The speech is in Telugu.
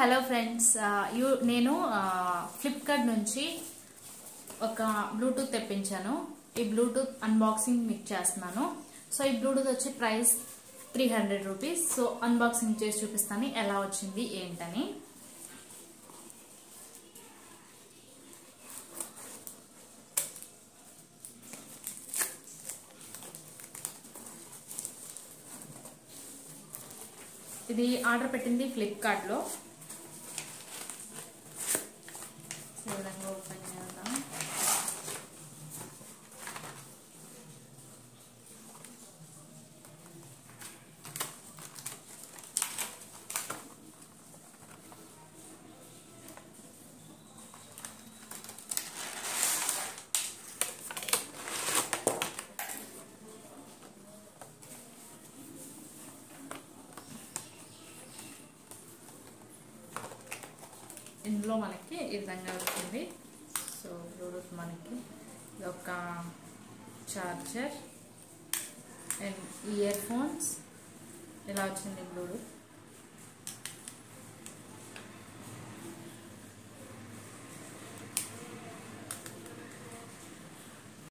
హలో ఫ్రెండ్స్ యూ నేను ఫ్లిప్కార్ట్ నుంచి ఒక బ్లూటూత్ తెప్పించాను. ఈ బ్లూటూత్ అన్బాక్సింగ్ మీకు చేస్తున్నాను. సో ఈ బ్లూటూత్ వచ్చి price three hundred rupees. So unboxing చేసి చూపిస్తాను ఎలా వచ్చింది ఏంటని. ఇది ఆర్డర్ పెట్టింది ఫ్లిప్కార్ట్లో ఈ విధంగా ఓపెన్ చేద్దాం ఇందులో మనకి ఈ విధంగా వచ్చింది సో బ్లూటూత్ మనకి ఇది ఒక చార్జర్ అండ్ ఇయర్ ఫోన్స్ ఇలా వచ్చింది బ్లూటూత్?